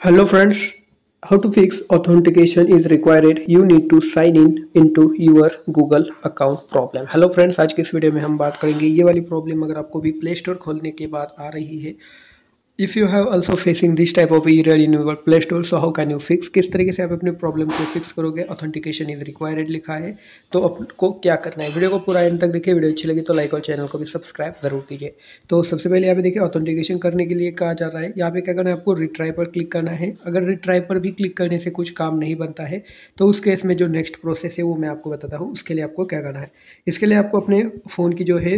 Hello friends, how to fix authentication is required. You need to sign in into your Google account problem. Hello friends, आज के इस video में हम बात करेंगे ये वाली प्रॉब्लम अगर आपको भी प्ले स्टोर खोलने के बाद आ रही है if you have also facing this type of error in your play store so how can you fix किस तरीके से आप अपने प्रॉब्लम को फिक्स करोगे? ऑथेंटिकेशन इज़ रिक्वायर्ड लिखा है। तो आपको क्या करना है? वीडियो को पूरा एंड तक देखिए। वीडियो अच्छी लगी तो लाइक और चैनल को भी सब्सक्राइब ज़रूर कीजिए। तो सबसे पहले यहाँ पे देखिए ऑथेंटिकेशन करने के लिए कहा जा रहा है। यहाँ पे क्या करना है? आपको रिट्राई पर क्लिक करना है। अगर रिट्राई पर भी क्लिक करने से कुछ काम नहीं बनता है तो उस केस में जो नेक्स्ट प्रोसेस है वो मैं आपको बताता हूँ। उसके लिए आपको क्या करना है? इसके लिए आपको अपने फ़ोन की जो है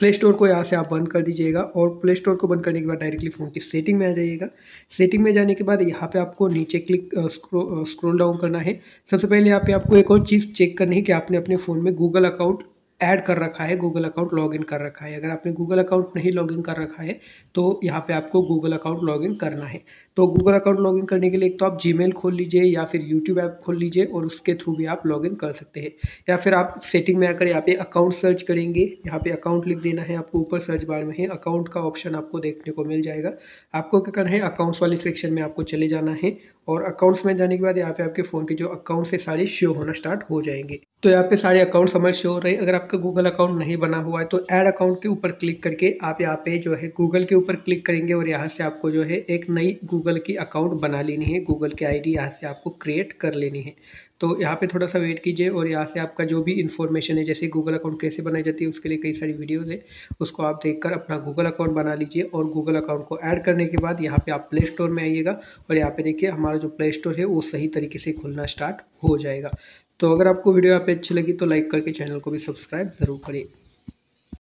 प्ले स्टोर को यहाँ से आप बंद कर दीजिएगा और प्ले स्टोर को बंद करने के बाद डायरेक्टली फ़ोन की सेटिंग में आ जाइएगा। सेटिंग में जाने के बाद यहाँ पे आपको नीचे क्लिक स्क्रॉल डाउन करना है। सबसे पहले यहाँ पे आपको एक और चीज़ चेक करनी है कि आपने अपने फ़ोन में गूगल अकाउंट ऐड कर रखा है गूगल अकाउंट लॉगिन कर रखा है। अगर आपने गूगल अकाउंट नहीं लॉगिन कर रखा है तो यहाँ पे आपको गूगल अकाउंट लॉगिन करना है। तो गूगल अकाउंट लॉगिन करने के लिए एक तो आप जी खोल लीजिए या फिर यूट्यूब ऐप खोल लीजिए और उसके थ्रू भी आप लॉगिन कर सकते हैं। या फिर आप सेटिंग में आकर यहाँ पे अकाउंट सर्च करेंगे, यहाँ पे अकाउंट लिख देना है आपको, ऊपर सर्च बार में है अकाउंट का ऑप्शन आपको देखने को मिल जाएगा। आपको क्या करना है अकाउंट्स वाले सेक्शन में आपको चले जाना है और अकाउंट्स में जाने के बाद यहाँ पे आपके फ़ोन के जो अकाउंट से सारे शो होना स्टार्ट हो जाएँगे। तो यहाँ पे सारे अकाउंट्स हमारे शो हो रहे हैं। अगर आपका गूगल अकाउंट नहीं बना हुआ है तो ऐड अकाउंट के ऊपर क्लिक करके आप यहाँ पे जो है गूगल के ऊपर क्लिक करेंगे और यहाँ से आपको जो है एक नई गूगल की अकाउंट बना लेनी है। गूगल की आईडी यहाँ से आपको क्रिएट कर लेनी है। तो यहाँ पे थोड़ा सा वेट कीजिए और यहाँ से आपका जो भी इन्फॉर्मेशन है, जैसे गूगल अकाउंट कैसे बनाई जाती है, उसके लिए कई सारी वीडियोज़ है। उसको आप देखकर अपना गूगल अकाउंट बना लीजिए और गूगल अकाउंट को ऐड करने के बाद यहाँ पे आप प्ले स्टोर में आइएगा और यहाँ पे देखिए हमारा जो प्ले स्टोर है, वो सही तरीके से खुलना स्टार्ट हो जाएगा। तो अगर आपको वीडियो यहाँ पे अच्छी लगी तो लाइक करके चैनल को भी सब्सक्राइब ज़रूर करिए